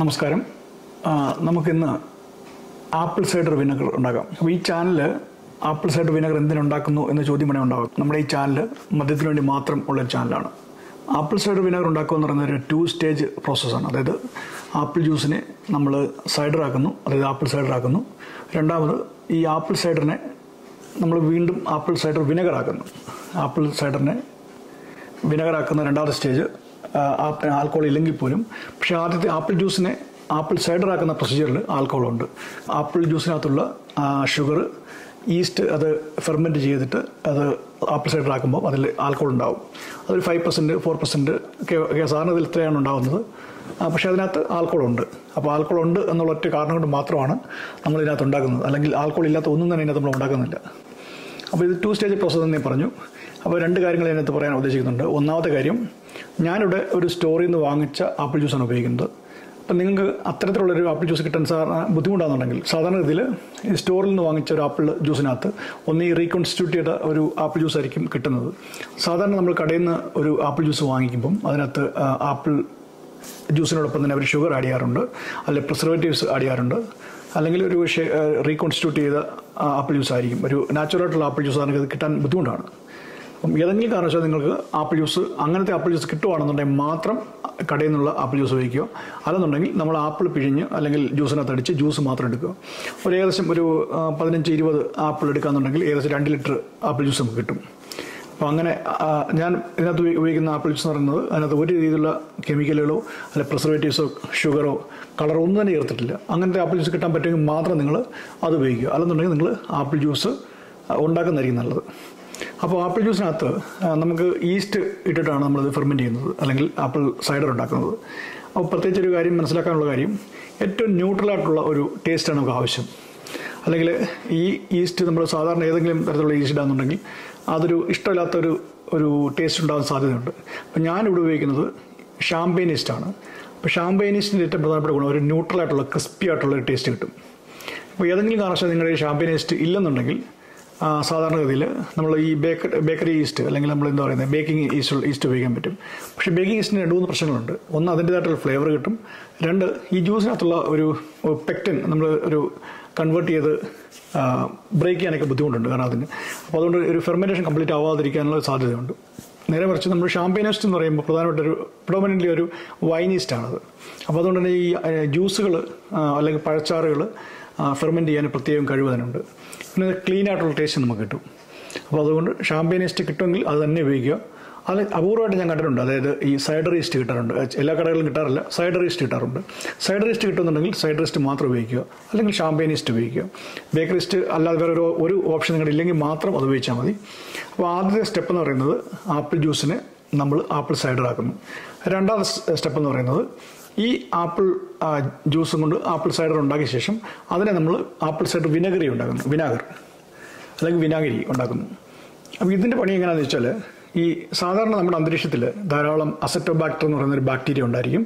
നമസ്കാരം. നമുക്കിന്ന് apple cider vinegar ഉണ്ടാക്കാം. അപ്പോൾ ഈ ചാനൽ ആപ്പിൾ സൈഡർ വിനഗർ എന്തിനുണ്ടാക്കുന്നു എന്ന ചോദ്യം വേണേൽ ഉണ്ടാകും നമ്മുടെ ഈ ചാനൽ മദ്യത്തിന് വേണ്ടി മാത്രം ഉള്ള ചാനലാണ്. ആപ്പിൾ സൈഡർ വിനഗർ ഉണ്ടാക്കുക എന്ന് പറയുന്നത് ഒരു ടു സ്റ്റേജ് പ്രോസസ്സാണ് അതായത് ആപ്പിൾ ജ്യൂസിനെ നമ്മൾ സൈഡർ ആക്കുന്നു അതായത് ആപ്പിൾ സൈഡർ ആക്കുന്നു. രണ്ടാമത് ഈ ആപ്പിൾ സൈഡറിനെ നമ്മൾ വീണ്ടും ആപ്പിൾ സൈഡർ വിനഗർ ആക്കുന്നു. ആപ്പിൾ സൈഡറിനെ വിനഗർ ആക്കുന്ന രണ്ടാമത്തെ സ്റ്റേജ് ആൽക്കോൾ ഇല്ലെങ്കിൽ പോലും. പക്ഷേ ആദ്യത്തെ ആപ്പിൾ ജ്യൂസിനെ ആപ്പിൾ സൈഡർ ആക്കുന്ന പ്രൊസീജിയറിൽ ആൽക്കോൾ ഉണ്ട്. ആപ്പിൾ ജ്യൂസിനകത്തുള്ള ഷുഗർ ഈസ്റ്റ് അത് ഫെർമെന്റ് ചെയ്തിട്ട് അത് ആപ്പിൾ സൈഡർ ആക്കുമ്പോൾ അതിൽ ആൽക്കോൾ ഉണ്ടാവും. അതൊരു ഫൈവ് പെർസെന്റ് ഫോർ പെർസെന്റ് സാധാരണ ഇതിൽ ഇത്രയാണ് ഉണ്ടാകുന്നത് പക്ഷേ അതിനകത്ത് ആൽക്കോൾ ഉണ്ട്. അപ്പോൾ ആൽക്കോൾ ഉണ്ട് എന്നുള്ള ഒറ്റ കാരണം കൊണ്ട് മാത്രമാണ് നമ്മൾ ഇതിനകത്ത് ഉണ്ടാക്കുന്നത്. അല്ലെങ്കിൽ ആൽക്കോൾ ഇല്ലാത്ത ഒന്നും തന്നെ ഇതിനകത്ത് നമ്മൾ ഉണ്ടാക്കുന്നില്ല. അപ്പോൾ ഇത് ടു സ്റ്റേജ് പ്രോസസ്സ് എന്ന് പറഞ്ഞു. അപ്പോൾ രണ്ട് കാര്യങ്ങൾ ഇതിനകത്ത് പറയാൻ ഉദ്ദേശിക്കുന്നുണ്ട്. ഒന്നാമത്തെ കാര്യം ഞാനിവിടെ ഒരു സ്റ്റോറിൽ നിന്ന് വാങ്ങിച്ച ആപ്പിൾ ജ്യൂസാണ് ഉപയോഗിക്കുന്നത്. അപ്പം നിങ്ങൾക്ക് അത്തരത്തിലുള്ളൊരു ആപ്പിൾ ജ്യൂസ് കിട്ടാൻ ബുദ്ധിമുട്ടാണെന്നുണ്ടെങ്കിൽ സാധാരണ ഇതിൽ ഈ സ്റ്റോറിൽ നിന്ന് വാങ്ങിച്ച ഒരു ആപ്പിൾ ജ്യൂസിനകത്ത് ഒന്ന് ഈ റീകോൺസ്റ്റിറ്റ്യൂട്ട് ചെയ്ത ഒരു ആപ്പിൾ ജ്യൂസ് ആയിരിക്കും കിട്ടുന്നത്. സാധാരണ നമ്മൾ കടയിൽ നിന്ന് ഒരു ആപ്പിൾ ജ്യൂസ് വാങ്ങിക്കുമ്പം അതിനകത്ത് ആപ്പിൾ ജ്യൂസിനോടൊപ്പം തന്നെ അവർ ഷുഗർ ആഡ് ചെയ്യാറുണ്ട്. അല്ലെങ്കിൽ പ്രിസർവേറ്റീവ്സ് ആഡ് ചെയ്യാറുണ്ട്. അല്ലെങ്കിൽ ഒരു റീകോൺസ്റ്റിറ്റ്യൂട്ട് ചെയ്ത ആപ്പിൾ ജ്യൂസ് ആയിരിക്കും. ഒരു നാച്ചുറലായിട്ടുള്ള ആപ്പിൾ ജ്യൂസ് ആണെങ്കിൽ അത് കിട്ടാൻ ബുദ്ധിമുട്ടാണ്. അപ്പം ഏതെങ്കിലും കാരണവശാൽ നിങ്ങൾക്ക് ആപ്പിൾ ജ്യൂസ് അങ്ങനത്തെ ആപ്പിൾ ജ്യൂസ് കിട്ടുവാണെന്നുണ്ടെങ്കിൽ മാത്രം കടയിൽ നിന്നുള്ള ആപ്പിൾ ജ്യൂസ് ഉപയോഗിക്കുക. അല്ലെന്നുണ്ടെങ്കിൽ നമ്മൾ ആപ്പിൾ പിഴിഞ്ഞ് അല്ലെങ്കിൽ ജ്യൂസിനകത്ത് അടിച്ച് ജ്യൂസ് മാത്രം എടുക്കുക. ഒരു ഏകദേശം ഒരു പതിനഞ്ച് ഇരുപത് ആപ്പിൾ എടുക്കാന്നുണ്ടെങ്കിൽ ഏകദേശം രണ്ട് ലിറ്റർ ആപ്പിൾ ജ്യൂസ് നമുക്ക് കിട്ടും. അപ്പോൾ അങ്ങനെ ഞാൻ ഇതിനകത്ത് ഉപയോഗിക്കുന്ന ആപ്പിൾ ജ്യൂസ് എന്ന് പറയുന്നത് അതിനകത്ത് ഒരു രീതിയിലുള്ള കെമിക്കലുകളോ അല്ലെ പ്രിസർവേറ്റീവ്സോ ഷുഗറോ കളറോ ഒന്നും തന്നെ ചേർത്തിട്ടില്ല. അങ്ങനത്തെ ആപ്പിൾ കിട്ടാൻ പറ്റുമെങ്കിൽ മാത്രം നിങ്ങൾ അത് ഉപയോഗിക്കുക. അല്ലെന്നുണ്ടെങ്കിൽ നിങ്ങൾ ആപ്പിൾ ജ്യൂസ് ഉണ്ടാക്കുന്നതായിരിക്കും നല്ലത്. അപ്പോൾ ആപ്പിൾ ജ്യൂസിനകത്ത് നമുക്ക് ഈസ്റ്റ് ഇട്ടിട്ടാണ് നമ്മളിത് ഫെർമെന്റ് ചെയ്യുന്നത്. അല്ലെങ്കിൽ ആപ്പിൾ സൈഡർ ഉണ്ടാക്കുന്നത്. അപ്പോൾ പ്രത്യേകിച്ച് ഒരു കാര്യം മനസ്സിലാക്കാനുള്ള കാര്യം ഏറ്റവും ന്യൂട്രലായിട്ടുള്ള ഒരു ടേസ്റ്റാണ് നമുക്ക് ആവശ്യം. അല്ലെങ്കിൽ ഈ ഈസ്റ്റ് നമ്മൾ സാധാരണ ഏതെങ്കിലും തരത്തിലുള്ള ഈസ്റ്റ് ഇടാന്നുണ്ടെങ്കിൽ അതൊരു ഇഷ്ടമില്ലാത്തൊരു ഒരു ടേസ്റ്റ് ഉണ്ടാകാൻ സാധ്യതയുണ്ട്. അപ്പം ഞാനിവിടെ ഉപയോഗിക്കുന്നത് ഷാംപെയിനിസ്റ്റാണ് അപ്പോൾ ഷാംപെയിനിസ്റ്റിന്റെ ഏറ്റവും പ്രധാനപ്പെട്ട ഗുണം ഒരു ന്യൂട്രൽ ആയിട്ടുള്ള ക്രിസ്പി ആയിട്ടുള്ള ഒരു ടേസ്റ്റ് കിട്ടും. അപ്പോൾ ഏതെങ്കിലും കാരണവശാൽ നിങ്ങളുടെ ഈ ഷാമ്പെയിൻ ഈസ്റ്റ് ഇല്ലെന്നുണ്ടെങ്കിൽ സാധാരണഗതിയിൽ നമ്മൾ ഈ ബേക്ക ബേക്കറി ഈസ്റ്റ് അല്ലെങ്കിൽ നമ്മൾ എന്താ പറയുന്നത് ബേക്കിംഗ് ഈസ്റ്റ് ഈസ്റ്റ് ഉപയോഗിക്കാൻ പറ്റും. പക്ഷേ ബേക്കിംഗ് ഈസ്റ്റിന് രണ്ട് മൂന്ന് പ്രശ്നങ്ങളുണ്ട്. ഒന്ന് അതിന്റേതായിട്ടുള്ള ഫ്ലേവർ കിട്ടും. രണ്ട് ഈ ജ്യൂസിനകത്തുള്ള ഒരു പെക്റ്റിൻ നമ്മൾ ഒരു കൺവേർട്ട് ചെയ്ത് ബ്രേക്ക് ചെയ്യാനൊക്കെ ബുദ്ധിമുട്ടുണ്ട് കാരണം അതിന്. അപ്പോൾ അതുകൊണ്ട് ഒരു ഫെർമെന്റേഷൻ കംപ്ലീറ്റ് ആവാതിരിക്കാനുള്ള സാധ്യതയുണ്ട്. നേരെ മറിച്ച് നമ്മൾ ഷാമ്പയിനിസ്റ്റ് എന്ന് പറയുമ്പോൾ പ്രധാനപ്പെട്ട ഒരു ഒരു വൈനീസ്റ്റാണത് അപ്പോൾ അതുകൊണ്ട് തന്നെ ഈ ജ്യൂസുകൾ അല്ലെങ്കിൽ പഴച്ചാറുകൾ ഫെർമെന്റ് ചെയ്യാൻ പ്രത്യേകം കഴിവ് തന്നെയുണ്ട് പിന്നെ ക്ലീൻ ആയിട്ടുള്ള ടേസ്റ്റ് നമുക്ക് കിട്ടും. അപ്പോൾ അതുകൊണ്ട് ഷാമ്പയിനിസ്റ്റ് കിട്ടുമെങ്കിൽ അത് തന്നെ ഉപയോഗിക്കുക. അത് അപൂർവമായിട്ട് ഞാൻ കണ്ടിട്ടുണ്ട്. അതായത് ഈ സൈഡർ ഈസ്റ്റ് കിട്ടാറുണ്ട്. എല്ലാ കടകളിലും കിട്ടാറില്ല. സൈഡർ ഈസ്റ്റ് കിട്ടാറുണ്ട്. സൈഡർ ഈസ്റ്റ് കിട്ടുന്നുണ്ടെങ്കിൽ സൈഡർ ഈസ്റ്റ് മാത്രം ഉപയോഗിക്കുക. അല്ലെങ്കിൽ ഷാമ്പയിൻ ഈസ്റ്റ് ഉപയോഗിക്കുക. ബേക്കറിസ്റ്റ് അല്ലാതെ വേറെ ഒരു ഒരു ഓപ്ഷൻ നിങ്ങളുടെ ഇല്ലെങ്കിൽ മാത്രം അത് ഉപയോഗിച്ചാൽ മതി. അപ്പോൾ ആദ്യത്തെ സ്റ്റെപ്പ് എന്ന് പറയുന്നത് ആപ്പിൾ ജ്യൂസിനെ നമ്മൾ ആപ്പിൾ സൈഡർ ആക്കുന്നു. രണ്ടാമത്തെ സ്റ്റെപ്പ് എന്ന് പറയുന്നത് ഈ ആപ്പിൾ ജ്യൂസും കൊണ്ട് ആപ്പിൾ സൈഡർ ഉണ്ടാക്കിയ ശേഷം അതിനെ നമ്മൾ ആപ്പിൾ സൈഡർ വിനാഗിരി ഉണ്ടാക്കുന്നു. വിനാഗർ. അല്ലെങ്കിൽ വിനാഗിരി ഉണ്ടാക്കുന്നു. അപ്പോൾ ഇതിന്റെ പണി എങ്ങനെയാണെന്ന് വെച്ചാൽ ഈ സാധാരണ നമ്മുടെ അന്തരീക്ഷത്തിൽ ധാരാളം അസറ്റോബാക്ടർ എന്ന് പറയുന്ന ഒരു ബാക്ടീരിയ ഉണ്ടായിരിക്കും.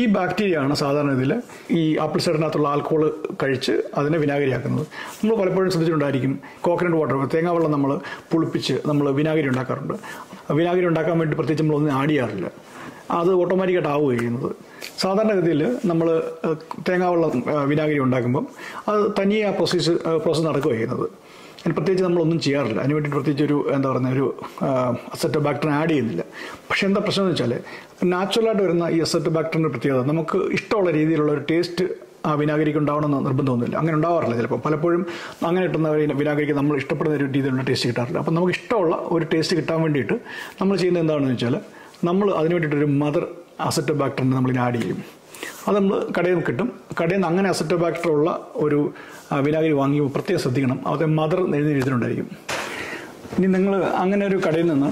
ഈ ബാക്ടീരിയയാണ് സാധാരണ ഇതിൽ ഈ ആപ്പിൾ സൈഡിനകത്തുള്ള ആൽക്കോൾ കഴിച്ച് അതിനെ വിനാഗിരിയാക്കുന്നത്. നമ്മൾ പലപ്പോഴും ശ്രദ്ധിച്ചിട്ടുണ്ടായിരിക്കും കോക്കനട്ട് വാട്ടർ തേങ്ങാവെള്ളം നമ്മൾ പുളിപ്പിച്ച് നമ്മൾ വിനാഗിരി ഉണ്ടാക്കാറുണ്ട്. വിനാഗിരി ഉണ്ടാക്കാൻ വേണ്ടി പ്രത്യേകിച്ച് നമ്മളൊന്നും ആഡ് ചെയ്യാറില്ല. അത് ഓട്ടോമാറ്റിക്കായിട്ട് ആവുകയാണ് ചെയ്യുന്നത്. സാധാരണഗതിയിൽ നമ്മൾ തേങ്ങാവെള്ളം വിനാഗിരി ഉണ്ടാക്കുമ്പം അത് തനിയെ ആ പ്രോസസ്സ് പ്രോസസ്സ് നടക്കുകയാണ് ചെയ്യുന്നത്. അതിന് പ്രത്യേകിച്ച് നമ്മളൊന്നും ചെയ്യാറില്ല. അതിന് വേണ്ടി പ്രത്യേകിച്ച് ഒരു എന്താ പറയുക ഒരു അസറ്റോ ബാക്ടറിനെ ആഡ് ചെയ്യുന്നില്ല. പക്ഷേ എന്താ പ്രശ്നം എന്ന് വെച്ചാൽ നാച്ചുറലായിട്ട് വരുന്ന ഈ അസറ്റോ ബാക്ടറിന്റെ പ്രത്യേകത നമുക്ക് ഇഷ്ടമുള്ള രീതിയിലുള്ള ഒരു ടേസ്റ്റ് ആ വിനാഗിരിക്ക് ഉണ്ടാവണമെന്ന് നിർബന്ധമൊന്നുമില്ല അങ്ങനെ ഉണ്ടാവാറില്ല ചിലപ്പോൾ. പലപ്പോഴും അങ്ങനെ കിട്ടുന്ന വിനാഗിരിക്ക് നമ്മൾ ഇഷ്ടപ്പെടുന്ന ഒരു രീതിയിലുള്ള ടേസ്റ്റ് കിട്ടാറില്ല. അപ്പം നമുക്ക് ഇഷ്ടമുള്ള ഒരു ടേസ്റ്റ് കിട്ടാൻ വേണ്ടിയിട്ട് നമ്മൾ ചെയ്യുന്നത് എന്താണെന്ന് വെച്ചാൽ നമ്മൾ അതിന് വേണ്ടിയിട്ടൊരു മദർ അസറ്റോ ബാക്ടറിനെ നമ്മൾ ആഡ് ചെയ്യും. അത് നമ്മൾ കടയിൽ കിട്ടും. കടയിൽ നിന്ന് അങ്ങനെ അസറ്റ് ബാക്ടർ ഉള്ള ഒരു വിനാഗിരി വാങ്ങിയുമ്പോൾ പ്രത്യേകം ശ്രദ്ധിക്കണം. അത് മദർ എഴുതി എഴുതിയിട്ടുണ്ടായിരിക്കും ഇനി നിങ്ങൾ അങ്ങനെ ഒരു കടയിൽ നിന്ന്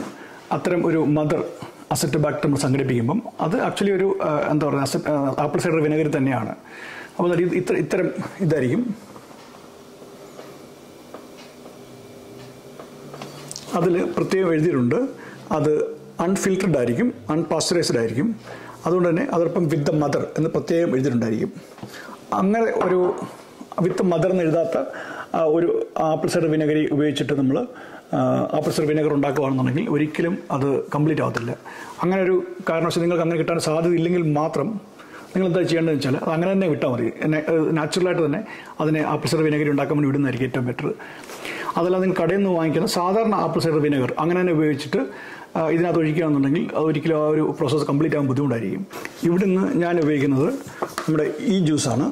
അത്തരം ഒരു മദർ അസറ്റ് ബാക്ടർ നമ്മൾ സംഘടിപ്പിക്കുമ്പം അത് ആക്ച്വലി ഒരു എന്താ പറയുക അസറ്റ് ആപ്പിൾ സൈഡർ വിനാഗിരി തന്നെയാണ്. അപ്പോൾ ഇത്ര ഇത്തരം ഇതായിരിക്കും. അതിൽ പ്രത്യേകം എഴുതിയിട്ടുണ്ട്. അത് അൺഫിൽറ്റർഡ് ആയിരിക്കും അൺപാസ്ചറൈസ്ഡ് ആയിരിക്കും. അതുകൊണ്ട് തന്നെ അതോടൊപ്പം വിത്ത് ദ മദർ എന്ന് പ്രത്യേകം എഴുതിയിട്ടുണ്ടായിരിക്കും. അങ്ങനെ ഒരു വിത്ത് മദർ എന്ന് എഴുതാത്ത ഒരു ആപ്പിൾ സൈഡർ വിനഗരി ഉപയോഗിച്ചിട്ട് നമ്മൾ ആപ്പിൾ സൈഡർ വിനഗർ ഉണ്ടാക്കുകയാണെന്നുണ്ടെങ്കിൽ ഒരിക്കലും അത് കംപ്ലീറ്റ് ആവത്തില്ല. അങ്ങനെ ഒരു കാരണവശാൽ നിങ്ങൾക്ക് അങ്ങനെ കിട്ടാൻ സാധ്യത ഇല്ലെങ്കിൽ മാത്രം നിങ്ങൾ എന്താ ചെയ്യേണ്ടതെന്ന് വെച്ചാൽ അത് അങ്ങനെ തന്നെ വിട്ടാൽ മതി. നാച്ചുറലായിട്ട് തന്നെ അതിനെ ആപ്പിൾ സൈഡർ വിനെഗർ ഉണ്ടാക്കാൻ വേണ്ടി വിടുന്നതായിരിക്കും ഏറ്റവും ബെറ്റർ അതല്ല നിങ്ങൾ കടയിൽ നിന്ന് വാങ്ങിക്കുന്ന സാധാരണ ആപ്പിൾ സൈഡർ വിനഗർ അങ്ങനെ തന്നെ ഉപയോഗിച്ചിട്ട് ഇതിനകത്ത് ഒഴിക്കുകയാണെന്നുണ്ടെങ്കിൽ അത് ഒരിക്കലും ആ ഒരു പ്രോസസ്സ് കംപ്ലീറ്റ് ആകാൻ ബുദ്ധിമുട്ടായിരിക്കും. ഇവിടെ നിന്ന് ഞാൻ ഉപയോഗിക്കുന്നത് നമ്മുടെ ഈ ജ്യൂസാണ്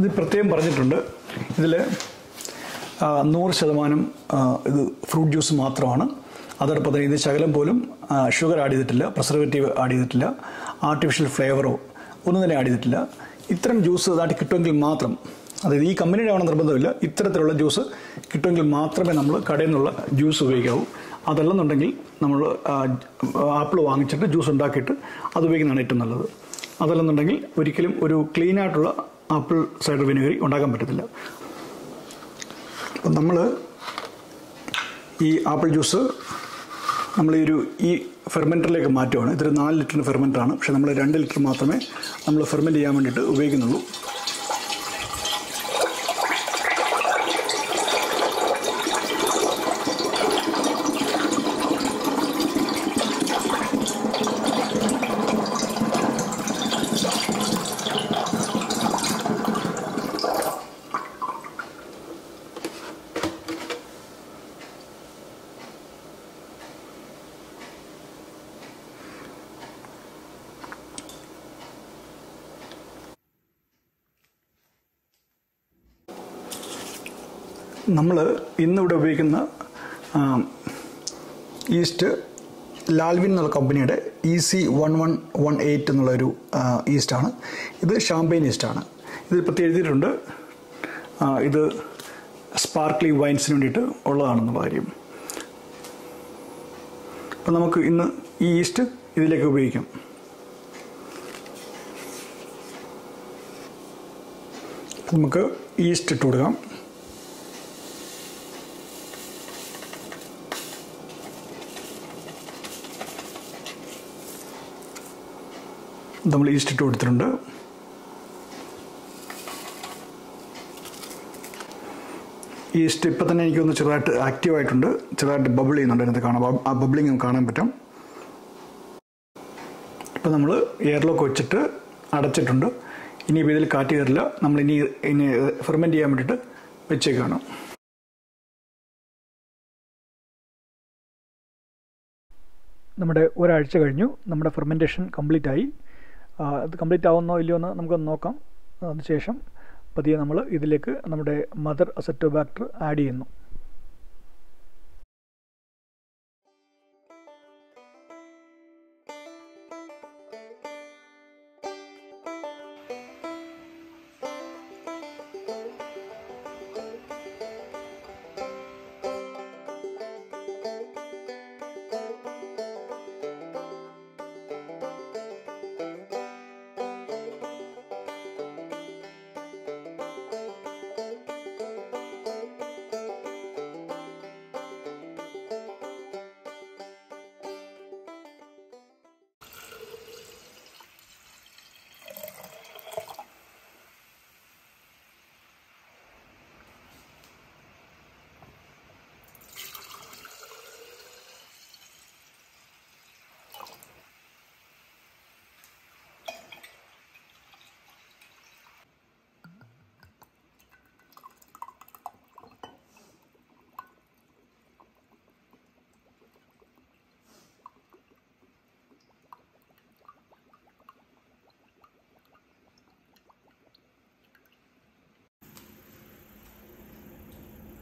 ഇത് പ്രത്യേകം പറഞ്ഞിട്ടുണ്ട്. ഇതിൽ നൂറ് ശതമാനം ഇത് ഫ്രൂട്ട് ജ്യൂസ് മാത്രമാണ്. അതോടൊപ്പം തന്നെ ഇത് ശകലം പോലും ഷുഗർ ആഡ് ചെയ്തിട്ടില്ല പ്രിസർവേറ്റീവ് ആഡ് ചെയ്തിട്ടില്ല ആർട്ടിഫിഷ്യൽ ഫ്ലേവറോ ഒന്നും തന്നെ ആഡ് ചെയ്തിട്ടില്ല. ഇത്തരം ജ്യൂസ് ഇതായിട്ട് കിട്ടുമെങ്കിൽ മാത്രം അതായത് ഈ കമ്പനിയുടെ ആവണം നിർബന്ധമില്ല. ഇത്തരത്തിലുള്ള ജ്യൂസ് കിട്ടുമെങ്കിൽ മാത്രമേ നമ്മൾ കടയിൽ നിന്നുള്ള ജ്യൂസ് ഉപയോഗിക്കാവൂ. അതല്ലെന്നുണ്ടെങ്കിൽ നമ്മൾ ആപ്പിൾ വാങ്ങിച്ചിട്ട് ജ്യൂസ് ഉണ്ടാക്കിയിട്ട് അത് ഉപയോഗിക്കുന്നതാണ് ഏറ്റവും നല്ലത്. അതല്ലെന്നുണ്ടെങ്കിൽ ഒരിക്കലും ഒരു ക്ലീൻ ആയിട്ടുള്ള ആപ്പിൾ സൈഡർ വിനെഗറി ഉണ്ടാക്കാൻ പറ്റത്തില്ല. അപ്പം നമ്മൾ ഈ ആപ്പിൾ ജ്യൂസ് നമ്മൾ ഈ ഒരു ഈ ഫെർമെന്ററിലേക്ക് മാറ്റുകയാണ് ഇതൊരു നാല് ലിറ്ററിന് ഫെർമെന്റാണ് പക്ഷേ നമ്മൾ രണ്ട് ലിറ്റർ മാത്രമേ നമ്മൾ ഫെർമെന്റ് ചെയ്യാൻ വേണ്ടിയിട്ട് ഉപയോഗിക്കുന്നുള്ളൂ. നമ്മൾ ഇന്നിവിടെ ഉപയോഗിക്കുന്ന ഈസ്റ്റ് ലാൽവിൻ എന്നുള്ള കമ്പനിയുടെ E C one one one eight എന്നുള്ളൊരു ഈസ്റ്റാണ്. ഇത് ഷാമ്പെയിൻ ഈസ്റ്റാണ്. ഇത് പ്രത്യേകം എഴുതിയിട്ടുണ്ട് ഇത് സ്പാർക്ലി വൈൻസിന് വേണ്ടിയിട്ട് ഉള്ളതാണെന്നുള്ള കാര്യം. അപ്പം നമുക്ക് ഇന്ന് ഈ ഈസ്റ്റ് ഇതിലേക്ക് ഉപയോഗിക്കാം. നമുക്ക് ഈസ്റ്റ് ഇട്ട് കൊടുക്കാം. നമ്മൾ ഈസ്റ്റ് ഇട്ട് കൊടുത്തിട്ടുണ്ട്. ഈസ്റ്റ് ഇപ്പം തന്നെ എനിക്കൊന്ന് ചെറുതായിട്ട് ആക്റ്റീവ് ആയിട്ടുണ്ട്. ചെറുതായിട്ട് ബബിൾ ചെയ്യുന്നുണ്ട്. അതിനകത്ത് കാണാം. ആ ബബിളിങ് കാണാൻ പറ്റും. ഇപ്പം നമ്മൾ എയർലോക്ക് വെച്ചിട്ട് അടച്ചിട്ടുണ്ട്. ഇനിയിപ്പോൾ ഇതിൽ കാറ്റ് കയറില്ല. നമ്മൾ ഇനി ഇനി ഫെർമെന്റ് ചെയ്യാൻ വേണ്ടിയിട്ട് വെച്ചേക്കാണ്. നമ്മുടെ ഒരാഴ്ച കഴിഞ്ഞു. നമ്മുടെ ഫെർമെന്റേഷൻ കംപ്ലീറ്റ് ആയി. അത് കംപ്ലീറ്റ് ആവുന്നോ ഇല്ലയോ എന്ന് നമുക്കൊന്ന് നോക്കാം. അതിനുശേഷം പതിയെ നമ്മൾ ഇതിലേക്ക് നമ്മുടെ മദർ അസറ്റോബാക്ടർ ആഡ് ചെയ്യുന്നു.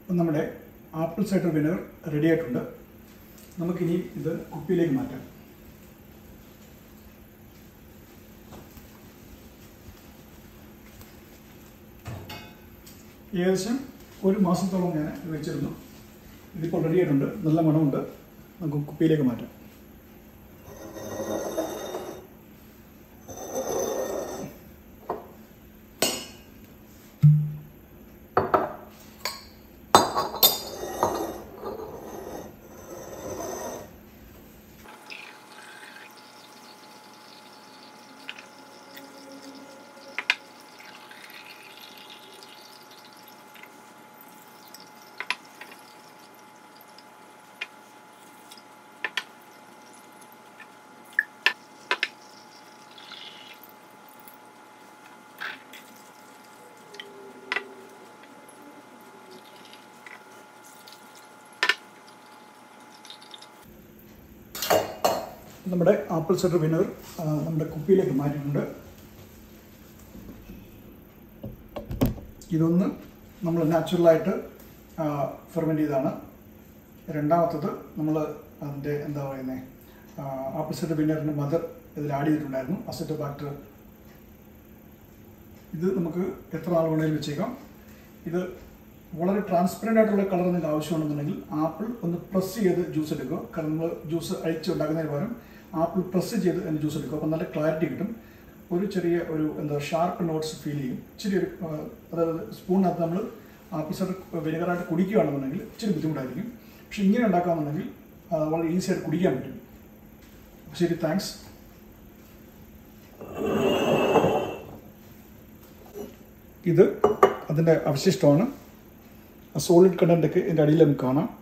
അപ്പം നമ്മുടെ ആപ്പിൾ സൈഡർ വിനെഗർ റെഡി ആയിട്ടുണ്ട് നമുക്കിനി ഇത് കുപ്പിയിലേക്ക് മാറ്റാം. ഏകദേശം ഒരു മാസത്തോളം ഞാൻ വെച്ചിരുന്നു. ഇതിപ്പോൾ റെഡി ആയിട്ടുണ്ട്. നല്ല മണമുണ്ട്. നമുക്ക് കുപ്പിയിലേക്ക് മാറ്റാം. നമ്മുടെ ആപ്പിൾ സെഡർ വിനർ നമ്മുടെ കുപ്പിയിലേക്ക് മാറ്റിയിട്ടുണ്ട്. ഇതൊന്ന് നമ്മൾ നാച്ചുറലായിട്ട് ഫെർമെന്റ് ചെയ്താണ്. രണ്ടാമത്തത് നമ്മൾ അതിന്റെ എന്താ പറയുന്നത് ആപ്പിൾ സെഡർ വിനറിന്റെ മദർ ഇതിൽ ആഡ് ചെയ്തിട്ടുണ്ടായിരുന്നു അസെറ്റ് ബാക്ടർ ഇത് നമുക്ക് എത്ര നാൾ വേണമെങ്കിലും വെച്ചേക്കാം. ഇത് വളരെ ട്രാൻസ്പെറന്റ് ആയിട്ടുള്ള കളർ നിങ്ങൾക്ക് ആവശ്യമാണെന്നുണ്ടെങ്കിൽ ആപ്പിൾ ഒന്ന് പ്രസ് ചെയ്ത് ജ്യൂസ് എടുക്കുക. കാരണം നമ്മൾ ജ്യൂസ് അഴിച്ചുണ്ടാക്കുന്നതിന് പകരം ആപ്പിൾ പ്രസ് ചെയ്ത് അതിന്റെ ജ്യൂസ് എടുക്കും. അപ്പോൾ നല്ല ക്ലാരിറ്റി കിട്ടും. ഒരു ചെറിയ ഒരു എന്താ ഷാർപ്പ് നോട്ട്സ് ഫീൽ ചെയ്യും. ഇച്ചിരി ഒരു അതായത് സ്പൂണിനകത്ത് നമ്മൾ ആപ്പിൾ സൈഡർ വിനെഗറായിട്ട് കുടിക്കുകയാണെന്നുണ്ടെങ്കിൽ ഇച്ചിരി ബുദ്ധിമുട്ടായിരിക്കും. പക്ഷെ ഇങ്ങനെ ഉണ്ടാക്കാമെന്നുണ്ടെങ്കിൽ വളരെ ഈസി ആയിട്ട് കുടിക്കാൻ പറ്റും. ശരി താങ്ക്സ് ഇത് അതിന്റെ അവശിഷ്ടമാണ്. സോളിഡ് കണ്ടന്റൊക്കെ ഇതിന്റെ അടിയിൽ നമുക്ക് കാണാം.